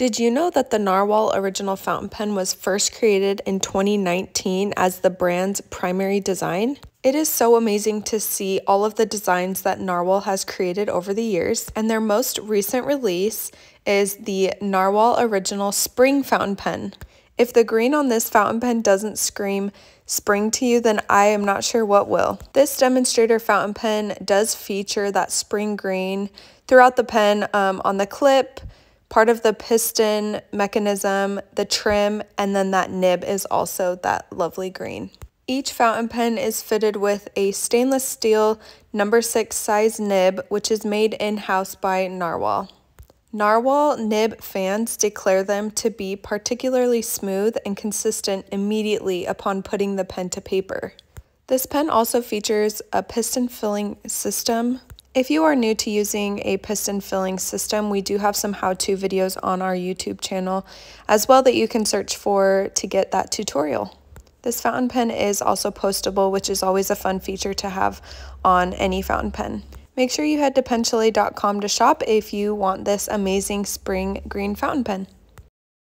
Did you know that the Narwhal original fountain pen was first created in 2019 as the brand's primary design? It is so amazing to see all of the designs that Narwhal has created over the years, and their most recent release is the Narwhal Original Spring Fountain Pen. If the green on this fountain pen doesn't scream spring to you, then I am not sure what will. This demonstrator fountain pen does feature that spring green throughout the pen um, on the clip, Part of the piston mechanism, the trim, and then that nib is also that lovely green. Each fountain pen is fitted with a stainless steel number 6 size nib, which is made in-house by Narwhal. Narwhal nib fans declare them to be particularly smooth and consistent immediately upon putting the pen to paper. This pen also features a piston filling system if you are new to using a piston filling system, we do have some how-to videos on our YouTube channel as well that you can search for to get that tutorial. This fountain pen is also postable, which is always a fun feature to have on any fountain pen. Make sure you head to penchalet.com to shop if you want this amazing spring green fountain pen.